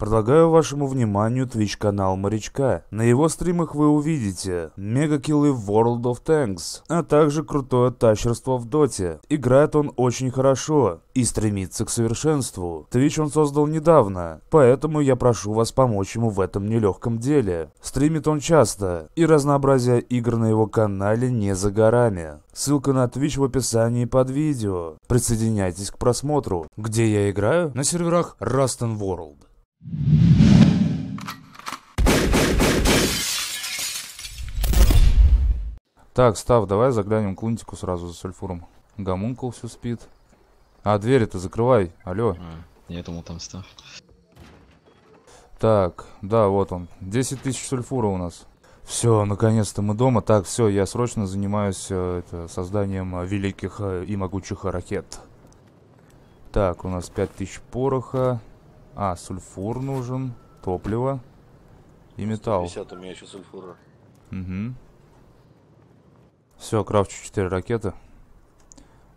Предлагаю вашему вниманию Twitch канал Морячка. На его стримах вы увидите мегакиллы в World of Tanks, а также крутое тащерство в Доте. Играет он очень хорошо и стремится к совершенству. Twitch он создал недавно, поэтому я прошу вас помочь ему в этом нелегком деле. Стримит он часто, и разнообразие игр на его канале не за горами. Ссылка на Twitch в описании под видео. Присоединяйтесь к просмотру. Где я играю? На серверах Rust World. Так, Став, давай заглянем к Лунтику сразу за сульфуром. Гомункул все спит. А, двери-то закрывай, алло. А, я думал там Став. Так, да, вот он. 10 тысяч сульфура у нас. Все, наконец-то мы дома. Так, все, я срочно занимаюсь э, это, созданием э, великих э, и могучих ракет. Так, у нас 5000 пороха. А, сульфур нужен, топливо и металл. 50 у меня еще сульфура. Угу. Все, крафчу 4 ракеты.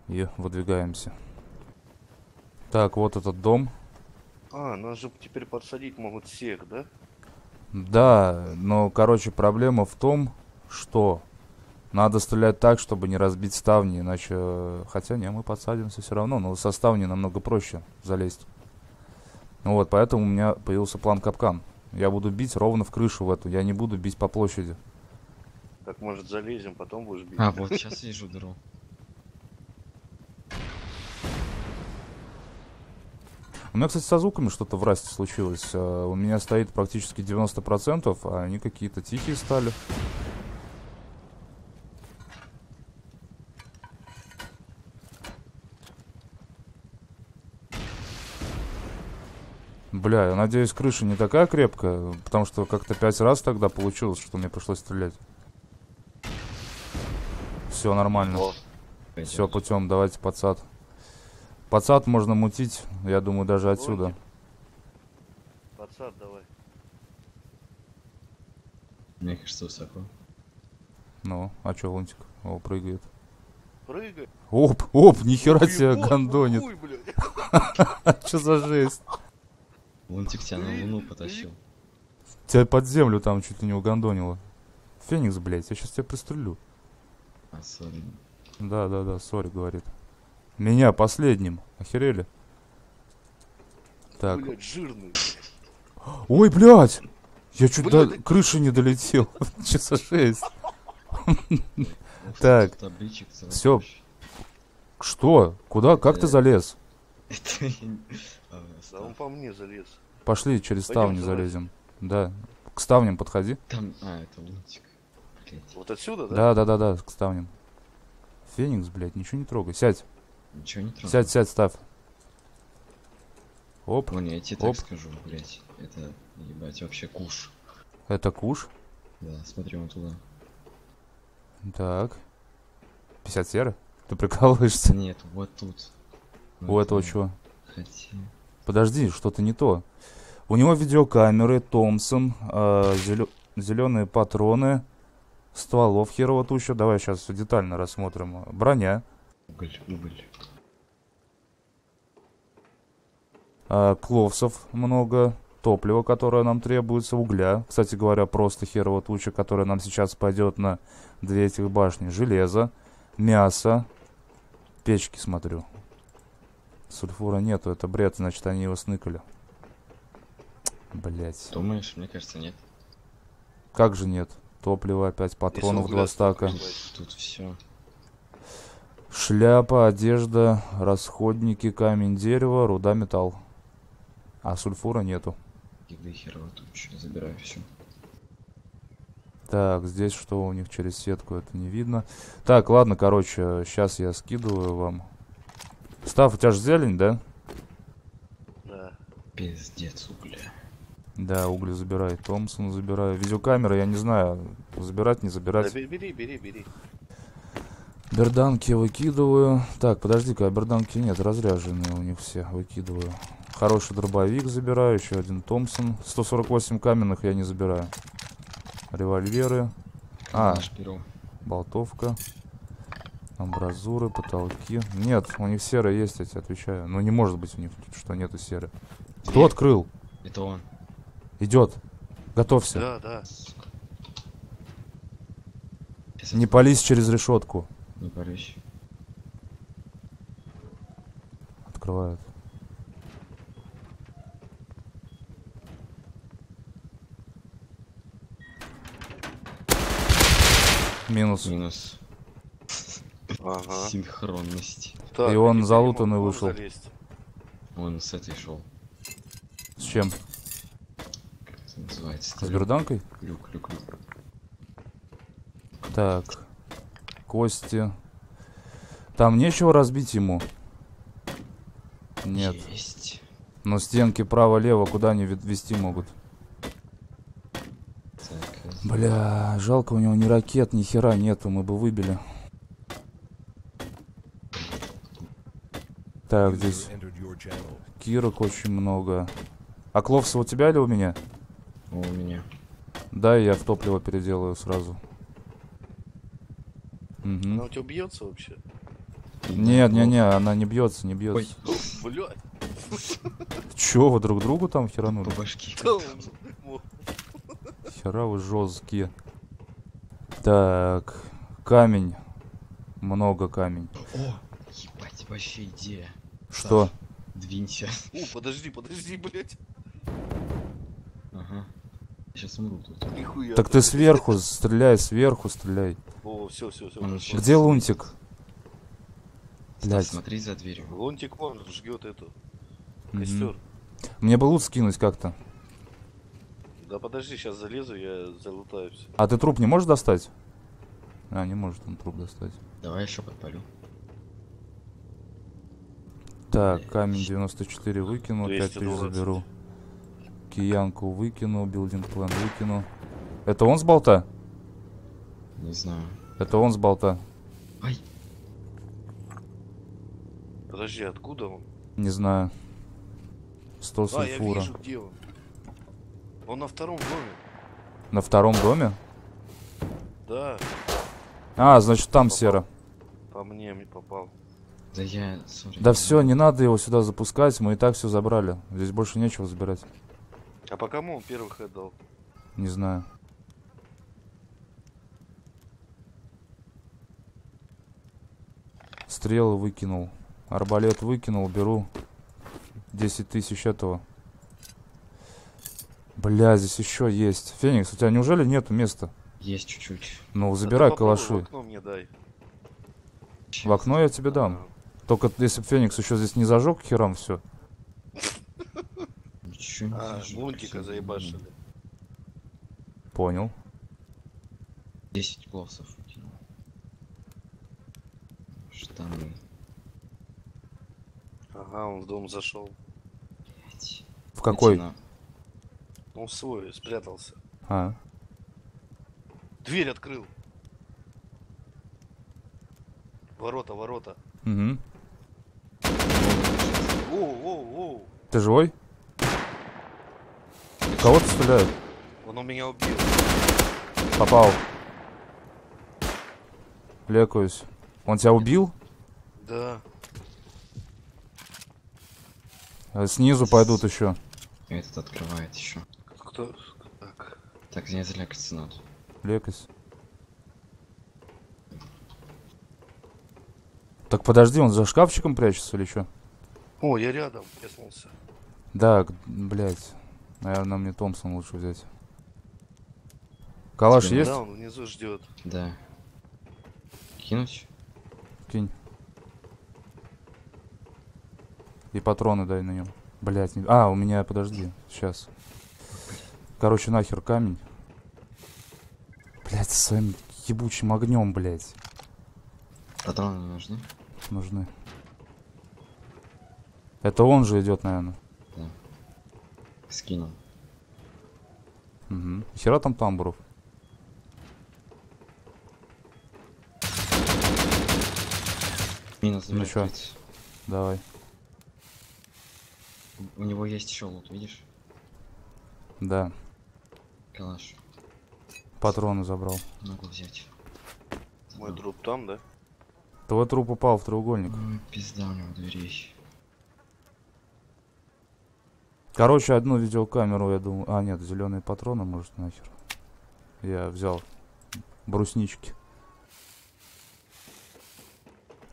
И выдвигаемся. Так, вот этот дом. А, нас же теперь подсадить могут всех, да? Да, но, короче, проблема в том, что надо стрелять так, чтобы не разбить ставни, иначе... Хотя, не, мы подсадимся все равно, но со ставни намного проще залезть. Вот, поэтому у меня появился план капкан. Я буду бить ровно в крышу в эту, я не буду бить по площади. Так, может, залезем, потом будешь бить. А, вот сейчас вижу дыру. У меня, кстати, со звуками что-то в расте случилось. Э, У меня стоит практически 90%, а они какие-то тихие стали. Бля, я надеюсь, крыша не такая крепкая, потому что как-то пять раз тогда получилось, что мне пришлось стрелять. Все нормально. Все путем, давайте подсад. Подсад можно мутить, я думаю, даже отсюда. Подсад давай. Мне кажется, высоко. Ну, а чё, лунтик? О, прыгает. Прыгай. Оп, оп, нихера себе блядь. Что за жесть? Лунтик тебя на луну потащил. Тебя под землю там чуть ли не угандонило. Феникс, блядь, я сейчас тебя пристрелю. А, сори. Да, да, да, сори, говорит. Меня последним. Охерели? Так. Блядь, жирный. Ой, блядь! Я чуть до Блядь. крыши не долетел. Жесть? Ух, Так, куча. Что? Куда? Как ты Э. залез? А, Да он по мне залез. Пошли через Пойдём ставни залезем. Да. К ставням подходи. Там, а, это лунтик. Вот отсюда, да? Да, да, да, да, к ставням. Феникс, блядь, ничего не трогай. Сядь, ничего не трогай. сядь, сядь, ставь. Оп, Вон, я тебе Оп. так скажу, блять. Это, ебать, вообще куш. это куш. Да, смотри вон туда. Так. 50 серы? Ты прикалываешься? Нет, вот тут. У этого там. чего? Хотя... Подожди, что-то не то. У него видеокамеры, Томпсон, зеленые патроны, стволов херова туча. Давай сейчас все детально рассмотрим. Броня, Уголь, уголь. а, кловсов много, топлива, которое нам требуется, угля. Кстати говоря, просто херова туча, которая нам сейчас пойдет на две этих башни. Железо, мясо, печки смотрю. Сульфура нету, это бред, значит они его сныкали. Блять. Думаешь, мне кажется, нет. Как же нет? Топливо опять, патронов два стака. Тут все. Шляпа, одежда, расходники, камень, дерево, руда, металл. А сульфура нету. Еды херово туча. Забираю все. Так, здесь что у них через сетку, это не видно. Так, ладно, короче, сейчас я скидываю вам. Став, у тебя же зелень, да? Да. Пиздец угля. Да, угли забирай, Томпсон забираю. Видеокамера, я не знаю, забирать, не Да забирать. бе- бери, бери, бери. Берданки выкидываю. Так, подожди-ка, а берданки нет, разряженные у них все. Выкидываю. Хороший дробовик забираю, еще один Томпсон. 148 каменных я не забираю. Револьверы. А. Наш перо. Болтовка. Амбразуры, потолки. Нет, у них серые есть, я тебе отвечаю. Ну не может быть у них, что нету серы. Кто открыл? Это он. Идет. Готовься. Да, да. Не пались через решетку. Не порюсь. Открывают. Минус. Минус. Ага. Синхронность. Так, И он залутанный вышел. залезть. Он с этой шел. С чем? Как это называется? С берданкой? Люк, люк, люк. Так. Кости. Там нечего разбить ему? Нет. Есть. Но стенки право-лево куда они ве- вести могут? Так, Бля, жалко у него ни ракет, ни хера нету, мы бы выбили. Так, здесь кирок очень много. А Кловса у тебя или у меня? у меня. Да, я в топливо переделаю сразу. Мгм. Она у тебя бьется вообще? Нет, не, не, она не бьется, не бьется. Ой. Чё, вы друг другу там по херанули? башке. Да он- о, Хера вы жесткие. Так, камень. Много камень. О, ебать, вообще идея. Что? Двинься. О, подожди, подожди, блядь. Ага. Сейчас умру тут. Нихуя. Так ты сверху, стреляй, сверху стреляй. О, все, все, все. Где лунтик? Блядь. смотри за дверью. Лонтик вон жгет эту костер. Мне бы лут скинуть как-то. Да подожди, сейчас залезу, я залутаю все. А ты труп не можешь достать? А, не может он труп достать. Давай еще подпалю. Так, камень 94 выкину, 5000 220. заберу. Киянку выкину, билдинг план выкину. Это он с болта? Не знаю. Это он с болта. Ай, Подожди, откуда он? Не знаю. 100 А, я сульфура. вижу, где он. Он на втором доме. На втором доме? Да, А, значит там сера. по мне мне попал. Да я... Sorry, Да все, не надо его сюда запускать, мы и так все забрали. Здесь больше нечего забирать. А по кому он первый хэт дал? Не знаю. Стрелы выкинул. Арбалет выкинул, беру 10 тысяч этого. Бля, здесь еще есть. Феникс, у тебя неужели нету места? Есть чуть-чуть. Ну, забирай ты попробуй В калаши. окно мне дай. В окно я тебе дам. Только если бы Феникс еще здесь не зажег херам все. Ничего не А, зажег, лунтика заебашили. Понял. 10 классов выкинул. Штаны. Ага, он в дом зашел. В какой? Идти на- Он в свой спрятался. А, Дверь открыл. Ворота, ворота. угу. Ты живой? Кого ты стреляет? Он у меня убил. Попал. Лекаюсь. Он тебя убил? Да. А Снизу пойдут еще. Этот открывает еще. Кто? Так. Так, не залякаться надо. Лекайся. Так подожди, он за шкафчиком прячется или что? О, я рядом. Проснулся. Да, блядь. Наверное, мне Томпсон лучше взять. Калаш Тебе есть? Да, он внизу ждет. Да. Кинуть? Кинь. И патроны дай на нем. Блять, не... А, у меня, подожди, сейчас. Короче, нахер камень. Блять, с своим ебучим огнем, блять, Патроны нужны? нужны. Это он же идет, наверное. Скинул. Угу. Хера там тамбуров. Минус Ну открыть. Давай. У него есть еще лут, видишь? Да. Калаш. Патроны забрал. Могу взять. Мой Забрал. труп там, да? Твой труп упал в треугольник. Ой, пизда у него дверей. Короче, одну видеокамеру, я думаю... А, нет, зеленые патроны, может, нахер. Я взял бруснички.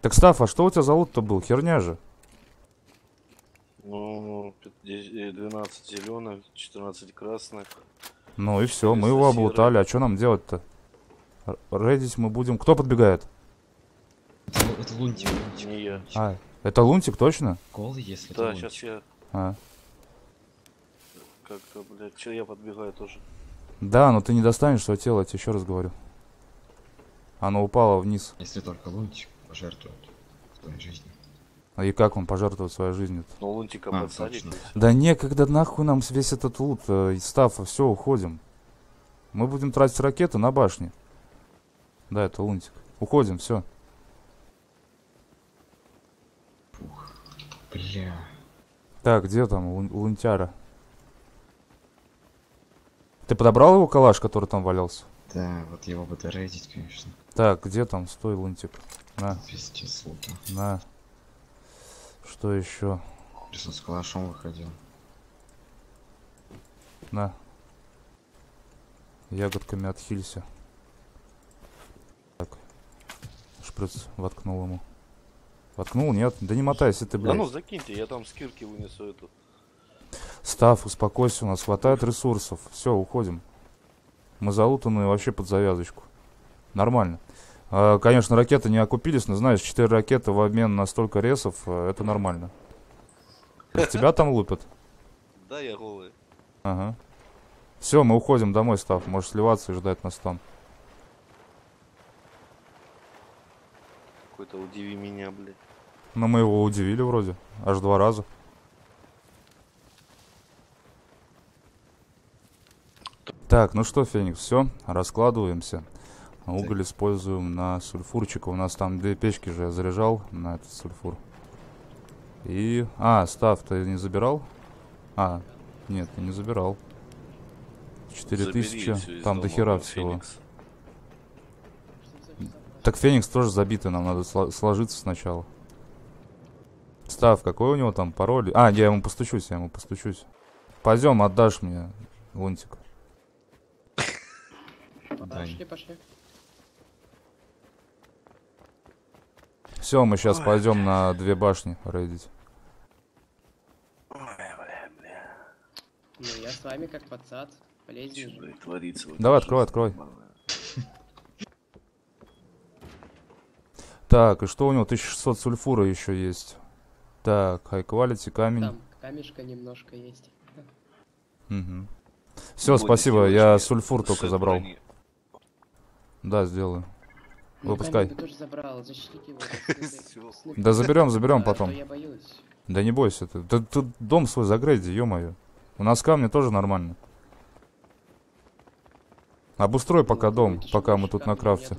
Так, Став, а что у тебя за лут-то был? Херня же. Ну, пят- де- э, 12 зеленых, 14 красных. Ну и все, мы его облутали. А что нам делать-то? Р- Рейдить мы будем... Кто подбегает? Это, лу- это лунтик, лунтик. Не я. А, это лунтик, точно? Голый, если Да, это сейчас я А. как-то, блядь, че я подбегаю тоже. Да, но ты не достанешь свое тело, я тебе еще раз говорю. Оно упало вниз. Если только лунтик пожертвует твоей жизнью. А И как он пожертвует своей жизнью? -то? Но лунтика А, подсадить. Да некогда нахуй нам весь этот лут э, из стафа, все, уходим. Мы будем тратить ракеты на башне. Да, это лунтик. Уходим, все. Бля. Так, где там лун- лунтяра? Ты подобрал его калаш, который там валялся? Да, вот его бы дорейдить, конечно. Так, где там? Стой, лунтик. На, Пиздец, лута. на. Что еще? Просто с калашом выходил. На. Ягодками отхилься. Так. Шприц воткнул ему. Воткнул? Нет? Да не мотайся ты, Да блядь. ну закиньте, я там с кирки вынесу эту. Став, успокойся, у нас хватает ресурсов. Все, уходим. Мы залутаны вообще под завязочку. Нормально. А, конечно, ракеты не окупились, но знаешь, 4 ракеты в обмен на столько ресов, э, это нормально. Тебя там лупят? Да, я голый. Ага. Все, мы уходим домой, Став. Можешь сливаться и ждать нас там. Какой-то удиви меня, блядь. Но мы его удивили вроде. Аж два раза. Так, ну что, Феникс, все, раскладываемся. Уголь используем на сульфурчика. У нас там две печки же я заряжал на этот сульфур. И... А, Став, ты не забирал? А, нет, не забирал. Четыре Забери тысячи, всё из там дома, до хера всего. Феникс. Так Феникс тоже забитый, нам надо сло- сложиться сначала. Став, какой у него там пароль? А, я ему постучусь, я ему постучусь. Пойдем, отдашь мне лунтик. Пошли, пошли. Все, мы сейчас пойдем на две башни рейдить. Ой, бля, бля. Ну, я с вами как Полезнее же. блядь, творится Давай, открой, открой. Так, и что у него? 1600 сульфура еще есть. Так, high quality, камень. Там камешка немножко есть. Все, Будет спасибо, я сульфур только забрал. брони. Да, сделаю. Ну, Выпускай. тоже забрал. Защитите его. Да заберем, заберем А, то потом. я боюсь. Да не бойся ты. Ты тут дом свой загрейди, ё-моё. У нас камни тоже нормально. Обустрой пока Ну, дом, пока мы тут на крафте.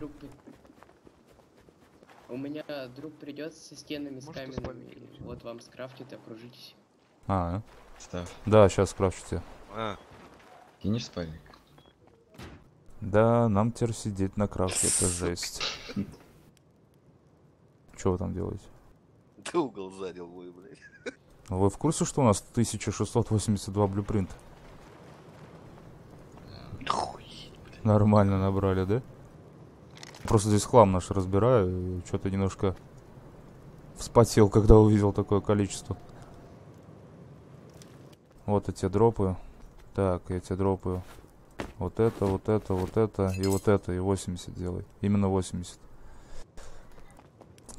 У меня друг придет со стенами, с каменными. Вот вам скрафтит, окружитесь. А, э? Да, сейчас скрафчу тебе. А, Кинешь спальник? Да, нам теперь сидеть на крафте, это жесть. Что вы там делаете? ты угол занял мой, блядь. Вы в курсе, что у нас 1682 блюпринт? Хуй. Нормально набрали, да? Просто здесь хлам наш разбираю, что-то немножко вспотел, когда увидел такое количество. Вот эти дропы. Так, я тебе дропаю. Вот это, вот это, вот это, и вот это, и 80 делай. Именно 80.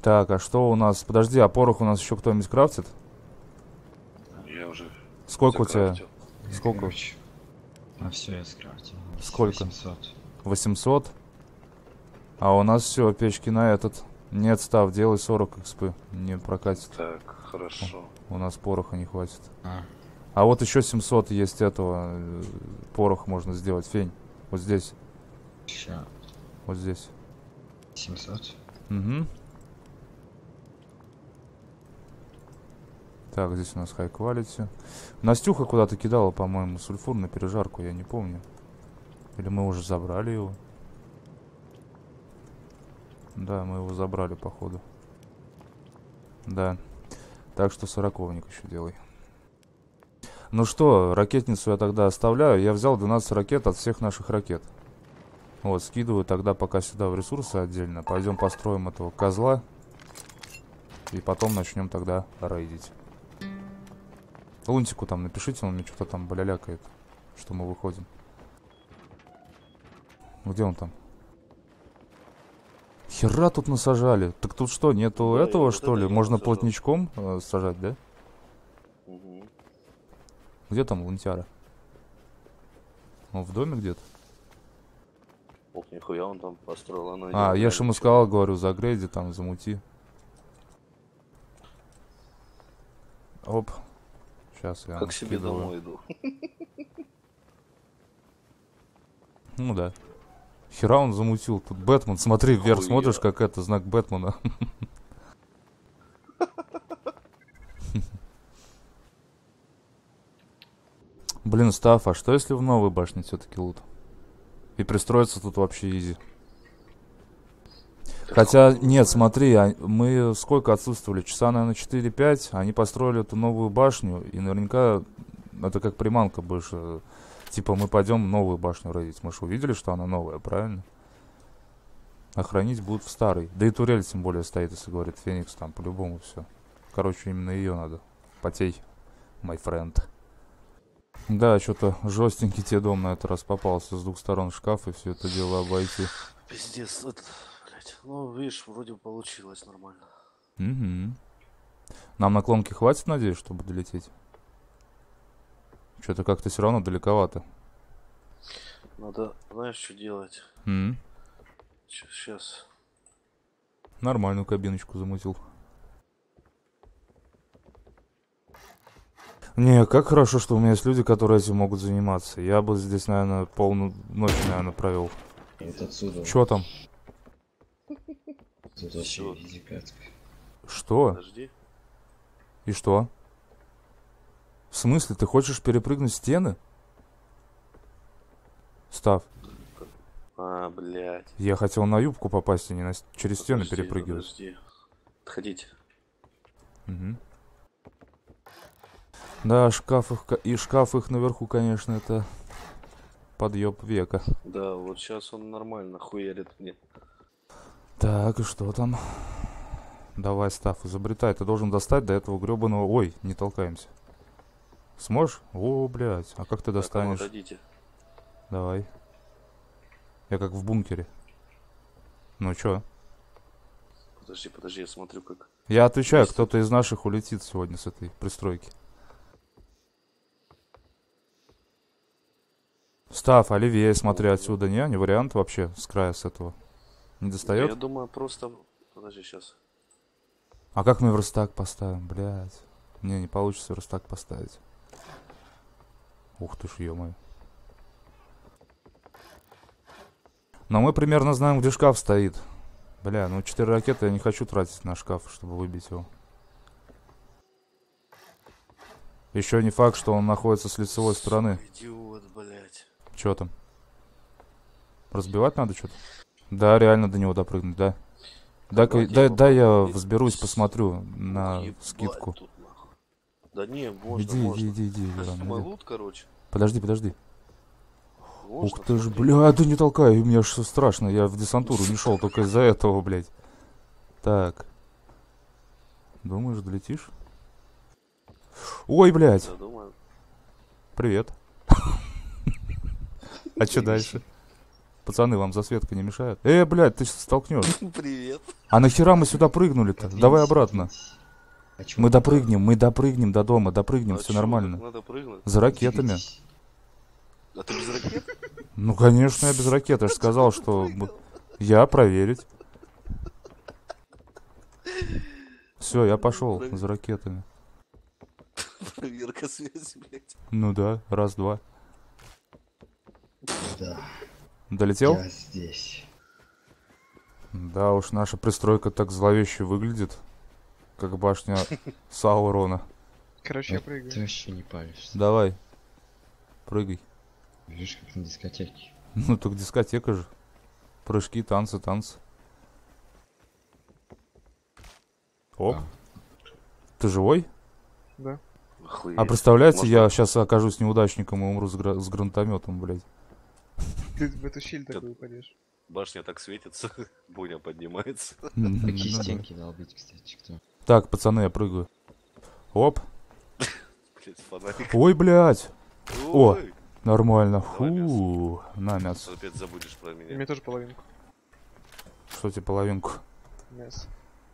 Так, а что у нас? Подожди, а порох у нас еще кто-нибудь крафтит? Я уже Сколько у тебя? закрафтил. Сколько? Короче. А все, я скрафтил. Сколько? 800. 800. А у нас все, печки на этот. Нет, став, делай 40 экспы. Не прокатит. Так, хорошо. У нас пороха не хватит. А, А вот еще 700 есть этого. э, Порох можно сделать. Фень. Вот здесь. ща. Вот здесь. 700. Угу. Так, здесь у нас high quality. Настюха куда-то кидала, по-моему, сульфур на пережарку, я не помню. Или мы уже забрали его? Да, мы его забрали, походу. Да. Так что сороковник еще делай. Ну что, ракетницу я тогда оставляю. Я взял 12 ракет от всех наших ракет. Вот, скидываю тогда пока сюда в ресурсы отдельно. Пойдем построим этого козла. И потом начнем тогда рейдить. Лунтику там напишите, он мне что-то там балялякает, что мы выходим. Где он там? Хера тут насажали. Так тут что, нету я этого, что ли? Можно плотничком э, сажать, да? Где там лунтяра? Он в доме где-то? Ох, нихуя он там построил. Она А, я же ему сказал, говорю, загрейди там, замути. Оп. Сейчас я Как себе скидываю. домой иду. Ну да. Хера он замутил. Тут Бэтмен, смотри, вверх Охуенно. смотришь, как это, знак Бэтмена. Блин, Стаф, а что если в новой башне все-таки лут? И пристроиться тут вообще изи. Хотя, нет, смотри, а- мы сколько отсутствовали? Часа, наверное, 4-5. Они построили эту новую башню, и наверняка это как приманка больше. Типа, мы пойдем новую башню рейдить. Мы же увидели, что она новая, правильно? Охранить будут в старой. Да и турель тем более стоит, если говорит Феникс, там по-любому все. Короче, именно ее надо. Потей, my friend. Да, что-то жестенький тебе дом на этот раз попался с двух сторон шкаф и все это дело обойти. Пиздец, это, блядь. Ну, видишь, вроде получилось нормально. Угу. Нам наклонки хватит, надеюсь, чтобы долететь? Что-то как-то все равно далековато. Надо, знаешь, что делать? М, Сейчас. Нормальную кабиночку замутил. Не, как хорошо, что у меня есть люди, которые этим могут заниматься. Я бы здесь, наверное, полную ночь, наверное, провел. Вот отсюда. Что там? Тут вообще. Что? Подожди. И что? В смысле, ты хочешь перепрыгнуть стены? Став, А, блядь. я хотел на юбку попасть, а не на... через стены перепрыгивать. Подожди. Отходите. Мгм. Да, шкаф их, и шкаф их наверху, конечно, это подъеб века. Да, вот сейчас он нормально хуярит мне. Так, и что там? Давай, Став, изобретай. Ты должен достать до этого гребаного... Ой, не толкаемся. Сможешь? О, блядь, а как ты Так, а ну, достанешь? отойдите. Давай. Я как в бункере. Ну чё? Подожди, подожди, я смотрю, как. Я отвечаю, кто-то из наших улетит сегодня с этой пристройки. Став, а левее смотри отсюда, не? Не вариант вообще с края с этого? Не Я достает? думаю, просто. Подожди, сейчас. А как мы верстак поставим, блядь? Не, не получится верстак поставить. Ух ты ж, ё Но мы примерно знаем, где шкаф стоит. Бля, ну 4 ракеты я не хочу тратить на шкаф, чтобы выбить его. Еще не факт, что он находится с лицевой стороны. Идиот, блядь. Че там? Разбивать надо что-то? Да, реально до него допрыгнуть, да. Дай-ка- Давайте дай, дай я взберусь, посмотрю на Ебать скидку. тут. Да не, можно, Иди, можно. иди, иди, иди, Верон, Мой иди. лут, короче. Подожди, подожди. Можно, Ух ты ж, бля, да не толкай, мне аж страшно. Я в десантуру не шел только из-за этого, блядь. Так. Думаешь, долетишь? Ой, блядь, привет. А что дальше? Пацаны, вам засветка не мешает? Э, блядь, ты столкнешь. Привет. А нахера мы сюда прыгнули-то? Давай обратно. А Мы допрыгнем, мы допрыгнем до дома, допрыгнем, А все нормально. Надо прыгнуть. За ракетами. А ты без ракет? Ну, конечно, я без ракеты. Я же сказал, что... Я проверить. Все, я пошел за ракетами. Проверка связи, блядь. Ну да, раз-два. Да, Долетел? я здесь. Да уж, наша пристройка так зловеще выглядит. Как башня Саурона. Короче, я Ты прыгаю. вообще не паришься. Давай. Прыгай. Видишь, как на дискотеке. Ну, так дискотека же. Прыжки, танцы, танцы. Оп. А. Ты живой? Да. Охуеть. А представляете, Можно- я сейчас окажусь неудачником и умру с, гра- с гранатометом, блядь. Ты в эту щель такую упадешь. Башня так светится, буня поднимается. Да. стенки долбить, кстати, кто? Так, пацаны, я прыгаю. Оп. Ой, блядь. О. Нормально. Фу. На мясо. Опять забудешь про меня. мне тоже половинку. Что тебе половинку? Мясо.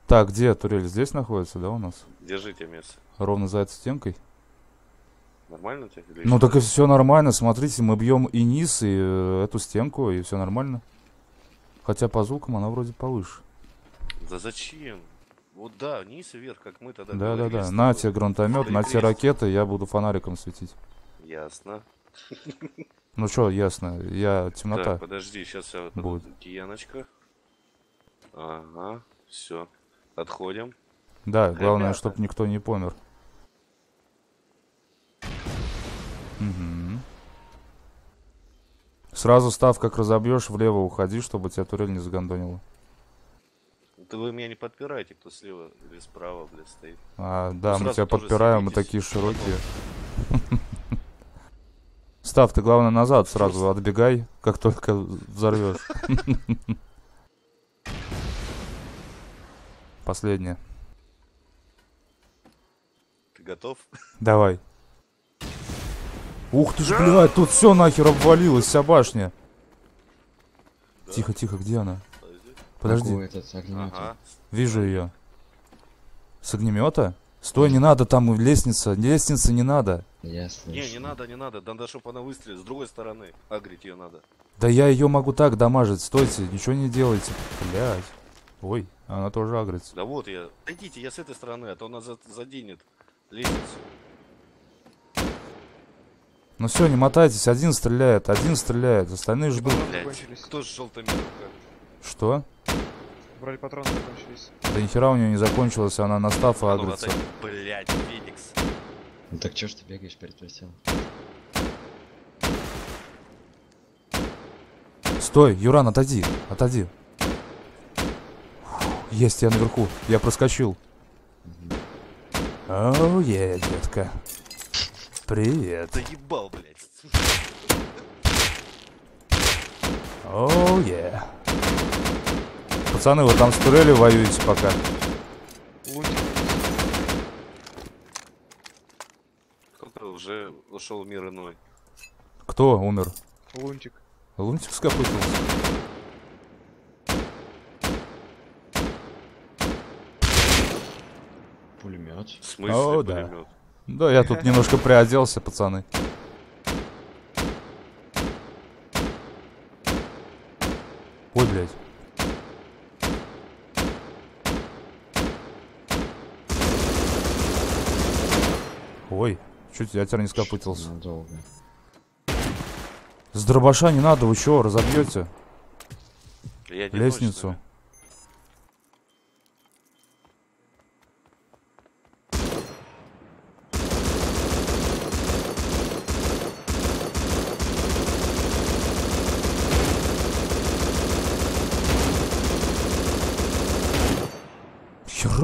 Так, где турель? Здесь находится, да, у нас? Держите мясо. Ровно за этой стенкой? Нормально у тебя? Или Ну так и все нормально. Смотрите, мы бьем и низ, и э, эту стенку, и все нормально. Хотя по звукам она вроде повыше. Да зачем? Вот да, вниз и вверх, как мы тогда Да, да, да. На тебе гранатомет, на тебе ракеты, я буду фонариком светить. Ясно. Ну что, ясно, я темнота. Так, подожди, сейчас я... будет. Кияночка. Ага, все. Отходим. Да, главное, чтобы никто не помер. Мгм. Сразу став, как разобьешь, влево уходи, чтобы тебя турель не загондонила. Да вы меня не подпирайте, кто слева или справа, блядь, стоит. А, да, мы сразу тебя подпираем, мы такие широкие. Став, ты главное назад сразу отбегай, как только взорвешь. Последнее. Ты готов? Давай. Ух ты ж, блядь, тут все нахер обвалилось, вся башня. Да. Тихо, тихо, где она? Подожди. Этот? Ага. вижу ее. С огнемета? Стой, не надо, там лестница, лестница не надо. Я слышу. Не, не надо, не надо. Надо, чтобы она выстрелила. С другой стороны. Агрить ее надо. Да я ее могу так дамажить, стойте, ничего не делайте. Блядь. Ой, она тоже агрится. Да вот я. Идите, я с этой стороны, а то она за- заденет лестницу. Ну все, не мотайтесь, один стреляет, один стреляет, остальные ждут. Кто с желтыми? Что? Вроде патроны закончились. Да нихера у нее не закончилось, она на стаф агрится. Блядь, Феникс. Ну так чё ж ты бегаешь перед прицелом? Стой, Юран, отойди, отойди. Есть, я наверху, я проскочил. Оу, е, детка. Привет. Заебал, блядь. Оу, е. Пацаны, вы там с турелью воюете пока. Лунтик. Кто-то уже ушел в мир иной. Кто умер? Лунтик. Лунтик скопытился. Пулемет. В смысле О, пулемет? Да, я тут немножко приоделся, пацаны. Ой, блядь. Ой, чуть я теперь не скопытился. Надолго. С дробаша не надо, вы чё, разобьете лестницу?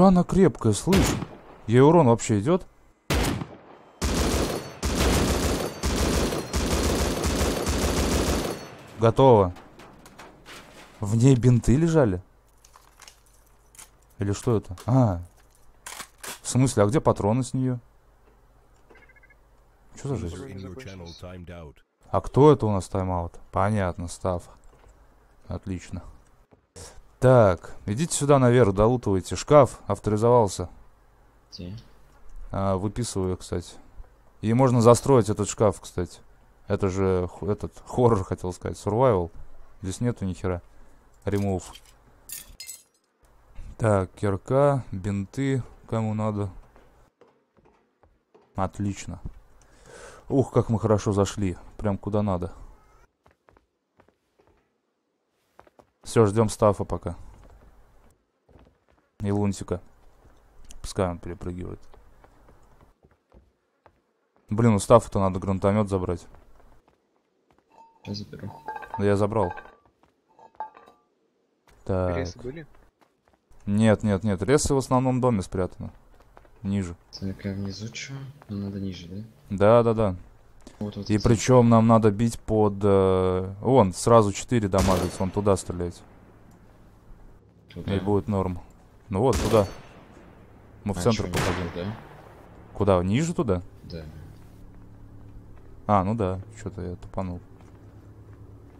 Хера она крепкая, слышь. Ей урон вообще идет? Готово. В ней бинты лежали? Или что это? А. В смысле, а где патроны с нее? Что за жизнь? А кто это у нас тайм-аут? Понятно, Став. Отлично. Так, идите сюда наверх, долутывайте. Шкаф авторизовался. Где? А, выписываю, кстати. И можно застроить этот шкаф, кстати. Это же этот хоррор, хотел сказать. Survival. Здесь нету ни хера. Remove. Так, кирка, бинты, кому надо. Отлично. Ух, как мы хорошо зашли. Прям куда надо. Все, ждем стафа пока. И лунтика. Пускай он перепрыгивает. Блин, у стафа-то надо гранатомет забрать. Сейчас заберу. Да я забрал. Так. Ресы были? Нет, нет, нет. Ресы в основном доме спрятаны. ниже. Так, а внизу что? Ну, надо ниже, да? Да-да-да. Вот, вот. И вот. причем нам надо бить под... э, Вон, сразу 4 дамажить, вон туда стрелять. Туда. И будет норм. Ну вот, туда. Мы в А центр чё, попадем. Да? Куда? Ниже туда? Да. А, ну да, что-то я тупанул.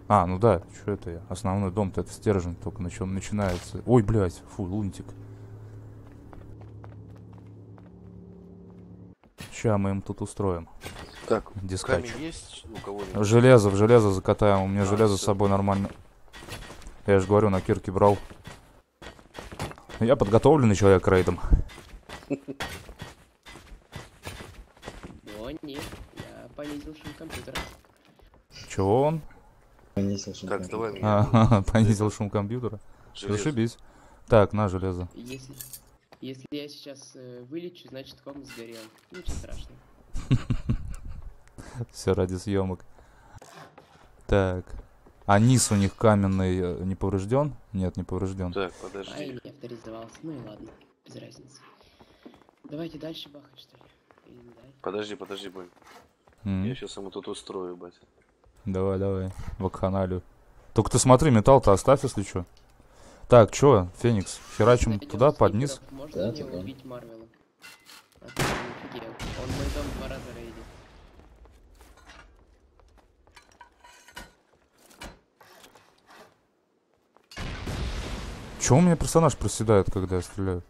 А, ну да, что это я? Основной дом-то это стержень, только на чем начинается. Ой, блядь, фу, лунтик. Ща мы им тут устроим. Так, Дискач. Есть у? Железо, в железо закатаем. У меня А, железо с собой нормально. Я же говорю, на кирке брал. Я подготовленный человек к рейдам. Но нет, я понизил шум компьютера. Чего он? Понизил шум Так, компьютера. давай А, понизил шум компьютера. Железо. Зашибись. Так, на железо. Если, если я сейчас э, вылечу, значит комп сгорел. Ничего страшного. Все ради съемок. Так. А низ у них каменный э, не поврежден? Нет, не поврежден. Так, Ай, подожди. не авторизовался. Ну и ладно, без разницы. Давайте дальше бахать, что ли? Не? Подожди, подожди, Бань. М, Я сейчас ему тут устрою, бать. Давай, давай. Вакханалию. Только ты смотри, металл-то оставь, если что. Так, чё, Феникс, херачим Найдём туда, под низ. Можно Да, мне типа. убить Марвела? А он мой дом два раза рейдит. Чё у меня персонаж проседает, когда я стреляю?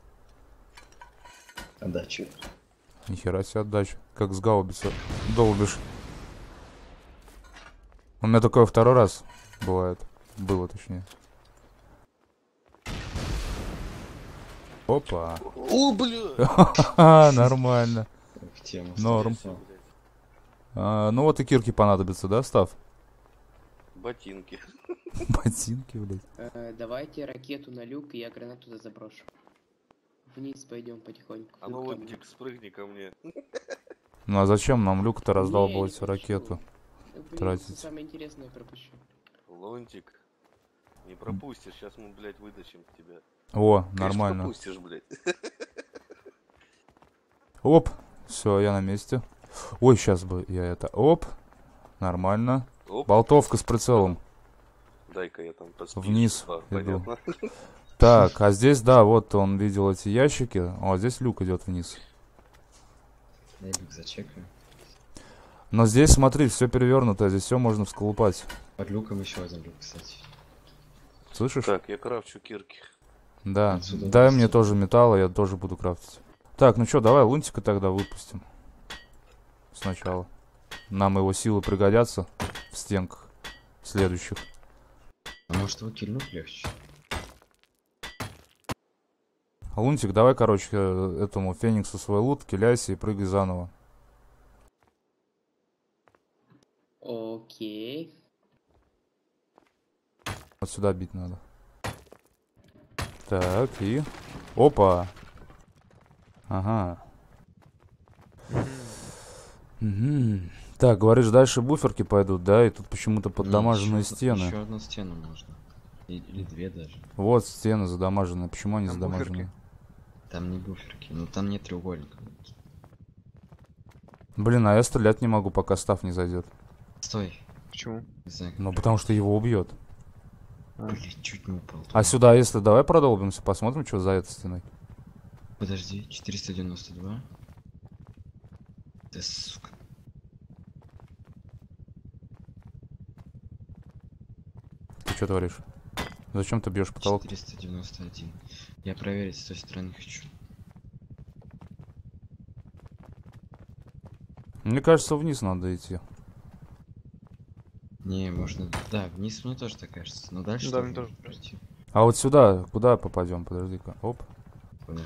Отдачу. Нихера себе отдача. Как с гаубицы долбишь. У меня такое второй раз бывает. Было точнее. Опа. О, бля! Нормально. В тему. Норм. А, ну вот и кирки понадобятся, да, Став? Ботинки. Ботинки, блядь. Э, давайте ракету на люк, и я гранату туда заброшу. Вниз пойдем потихоньку. А ну там лунтик, спрыгни ко мне. Ну а зачем нам люк-то раздалбывать не ракету? Блин, тратить. Самое интересное пропущу. Лунтик. Не пропустишь, сейчас мы, блядь, вытащим тебя. О, Конечно, нормально. пропустишь, блядь. Оп, все, я на месте. Ой, сейчас бы я это. Оп, нормально. Оп, Болтовка с прицелом. Дай-ка я там поспишу. Вниз А, иду. понятно. Так, а здесь, да, вот он видел эти ящики. О, здесь люк идет вниз. Я люк зачекаю. Но здесь, смотри, все перевернуто, здесь все можно всколупать. Под люком еще один люк, кстати. Слышишь? Так, я крафчу кирки. Да. Отсюда Дай мне тоже металла, я тоже буду крафтить. Так, ну что, давай лунтика тогда выпустим. Сначала. Нам его силы пригодятся в стенках следующих. А может его кильнуть легче? Лунтик, давай, короче, этому Фениксу свой лут, киляйся и прыгай заново. Окей. Вот сюда бить надо. Так, и... Опа! Ага. Мгм. Так, говоришь, дальше буферки пойдут, да? И тут почему-то поддамаженные стены. Еще одну стену можно. И- Или две даже. Вот стены задамаженные. Почему они Там задамаженные? Там не буферки, но там нет треугольника. Блин, а я стрелять не могу, пока став не зайдет. Стой. Почему? Ну, потому что его убьет. А, Блин, чуть не упал. А сюда, если давай продолбимся, посмотрим, что за этой стеной. Подожди, 492. Да сука. Ты что творишь? Зачем ты бьешь потолок? 491. Я проверить с той стороны хочу. Мне кажется, вниз надо идти. Не, можно... Да, вниз мне тоже так кажется. Но дальше Да, мне тоже пройти. А вот сюда, куда попадем? Подожди-ка. Оп, Куда?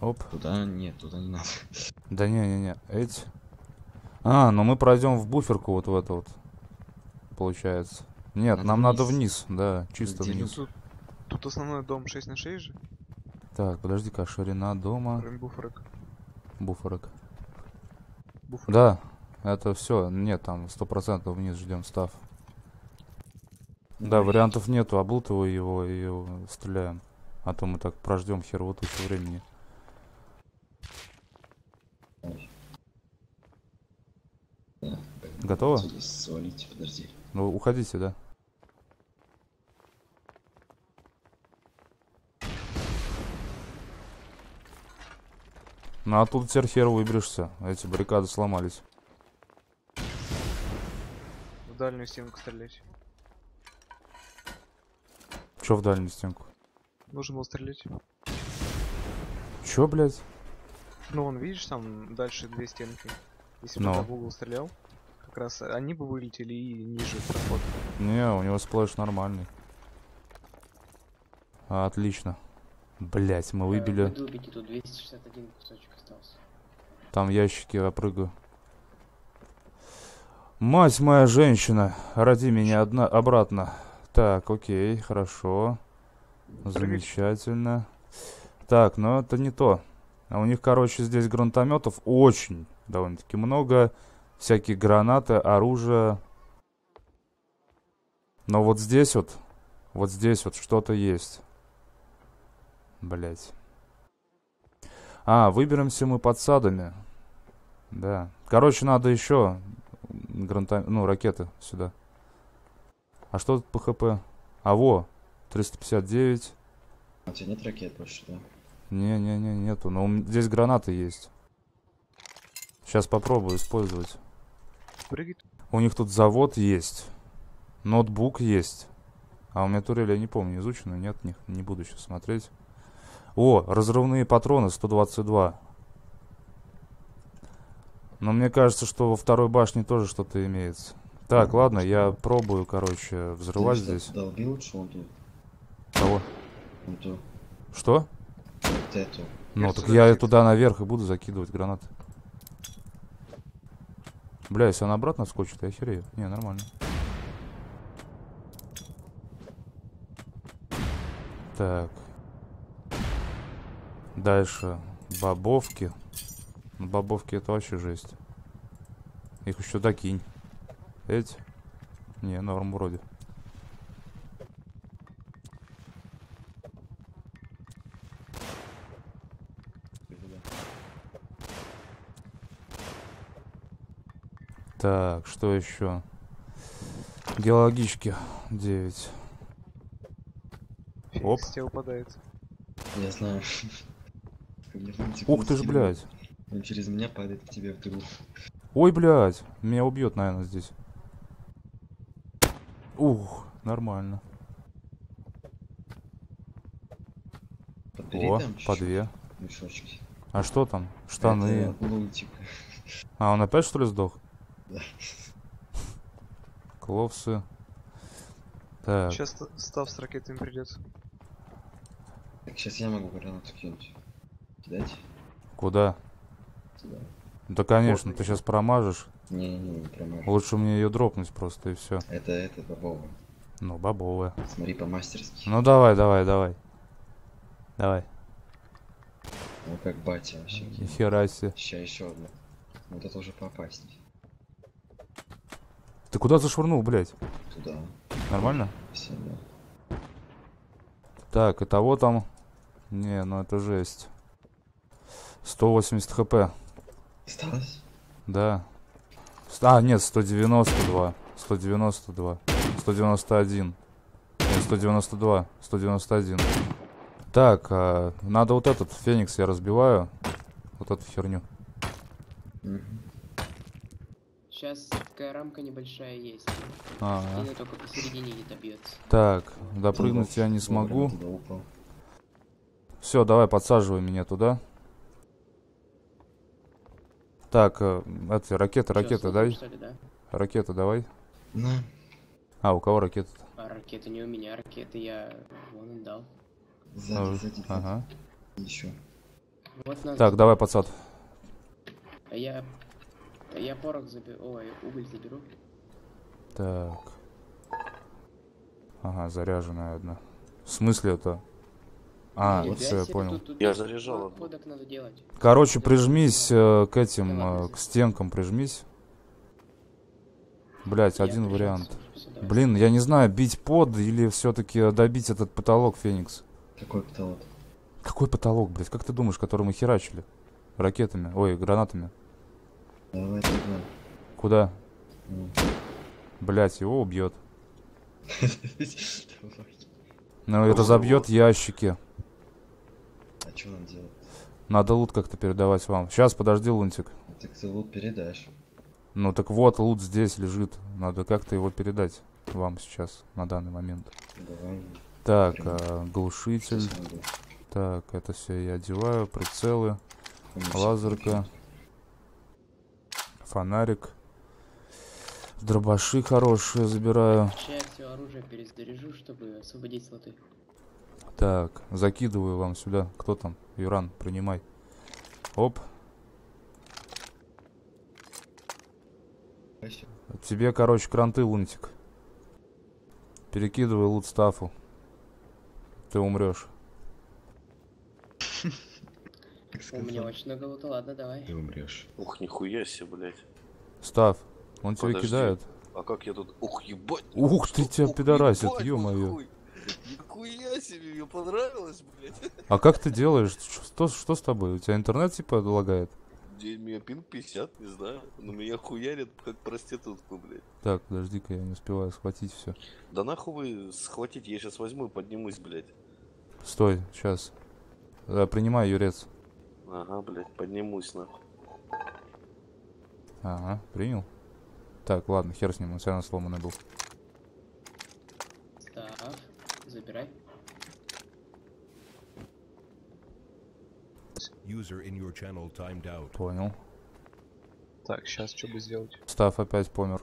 оп. Туда нет, туда не надо. Да не-не-не, эти. А, ну мы пройдем в буферку вот в это вот. Получается. Нет, надо нам вниз. надо вниз, да, чисто Где вниз. Тут, тут основной дом 6 на 6 же. Так, подожди-ка, ширина дома. Кроме буфорок. Буфорок. буфорок. Да, это все. Нет, там сто процентов вниз ждем став. Да, вариантов нету, облутываю его и стреляем. А то мы так прождем херово тучу времени. Готово? Свалите, подожди. Ну, уходите, да? Ну, а тут теперь хер выберешься. Эти баррикады сломались. В дальнюю стенку стрелять. Чё в дальнюю стенку? Нужно было стрелять. Чё, блядь? Ну, вон, видишь, там дальше две стенки. Если бы Ну. в угол стрелял, как раз они бы вылетели и ниже проход. Не, у него splash нормальный. А, отлично. Блять, мы Э, выбили. Вы тут 261 кусочек остался. Там ящики, я прыгаю. Мать моя женщина, роди меня одна обратно. Так, окей, хорошо. Замечательно. Так, но это не то. А у них, короче, здесь гранатометов очень довольно-таки много. Всякие гранаты, оружие. Но вот здесь вот, вот здесь вот что-то есть. Блять. А, выберемся мы под садами. Да. Короче, надо еще гранта... ну, ракеты сюда. А что тут по ХП? А, во, 359. А у тебя нет ракет больше, да? Не-не-не, нету. Но здесь гранаты есть. Сейчас попробую использовать. Прыгай. У них тут завод есть. Ноутбук есть. А у меня турель, я не помню, изучено, нет, не, не буду сейчас смотреть. О, разрывные патроны 122. Но мне кажется, что во второй башне тоже что-то имеется. Так, ладно, я пробую, короче, взрывать Ты что, здесь. Долбил лучше вон ту, Кого? вон ту, Что? вот эту. Ну, Я так я фикс. туда наверх и буду закидывать гранаты. Бля, если он обратно скочит, я охерею. Не, нормально. Так. Дальше. Бобовки. Бобовки это вообще жесть. Их еще докинь. Эти? Не, норм вроде. Так, что еще? Геологички 9. Оп. Упадает. Я знаю. Ух ты ж, блядь. Он через меня падает к тебе в тылу. Ой, блядь. Меня убьет, наверное, здесь. Ух, нормально. Подбери О, там по две. мешочки. А что там? Штаны. А, он опять что ли сдох? Да. Кловсы. Так, Сейчас став с ракетами придется. Так, сейчас я могу гранату кинуть. Кидать? куда? Сюда. Да, конечно, ты сейчас промажешь. Не-не-не, не промажу. Лучше мне ее дропнуть просто и все. Это, это бобовый. Ну, бобовая. Смотри по-мастерски. Ну, давай, давай, давай. Давай. Ну как батя вообще. Ни хера себе. Сейчас еще одна. Вот это уже поопасней. Ты куда зашвырнул, блядь? Туда. Нормально? Все, да. Так, итого там... Не, ну это жесть. 180 хп. Осталось? Да. А, нет, 192. 192. 191. Нет, 192. 191. Так, а, надо вот этот феникс я разбиваю. Вот эту херню. Сейчас такая рамка небольшая есть. А, Или только посередине не добьется. так, допрыгнуть я не смогу. Все, давай, подсаживай меня туда. Так, э, Чё, ракеты, слушаешь, дай. ли, да? Ракеты давай. На. А, у кого ракеты? А ракеты не у меня, ракеты я вон отдал. Сзади, сзади, сзади. Ага. Еще. Вот нас. Так, давай, подсад. А я. А я порох заберу. Ой, уголь заберу. Так. Ага, заряженная одна. В смысле это? А, Нифига все, я понял. тут- тут Я заряжал надо делать. Короче, прижмись э, к этим, э, к стенкам прижмись. Блять, один прижался вариант. давай. Блин, я не знаю, бить под или все-таки добить этот потолок, Феникс. Какой потолок? Какой потолок, блядь? Как ты думаешь, который мы херачили? Ракетами, ой, гранатами. Давай туда. Куда? М. Блять, его убьет. Ну и Ого. разобьет ящики. Что нам делать? Надо лут как-то передавать вам. Сейчас, подожди, Лунтик. Так ты лут передашь. Ну так вот, лут здесь лежит. Надо как-то его передать вам сейчас, на данный момент. Давай. Так, а, глушитель. Так, это все я одеваю. Прицелы, лазерка, фонарик. Дробаши хорошие забираю. Сейчас я все оружие перезаряжу, чтобы освободить слоты. Так, закидываю вам сюда. Кто там? Юран, принимай. Оп, Спасибо. тебе, короче, кранты, Лунтик. Перекидывай лут стафу. Ты умрешь. У меня очень много лута, ладно, давай. Ты умрешь. Ух, нихуя себе, блядь. Став, он тебе Подожди. кидает. А как я тут... Ух, ебать! Ух ты, тебя пидорасит, ё-моё. Нихуя себе, мне понравилось, блядь. А как ты делаешь? Что, что с тобой? У тебя интернет типа лагает? День меня пинг 50, не знаю. Но меня хуярит, как проститутку, блядь. Так, подожди-ка, я не успеваю схватить все. Да нахуй вы схватить, я сейчас возьму и поднимусь, блядь. Стой, сейчас. принимай, Юрец. Ага, блядь, поднимусь, нахуй. Ага, принял. Так, ладно, хер с ним, он все равно сломанный был. Став, забирай. User in your channel timed out. Понял. Так, сейчас что бы сделать? Став опять помер.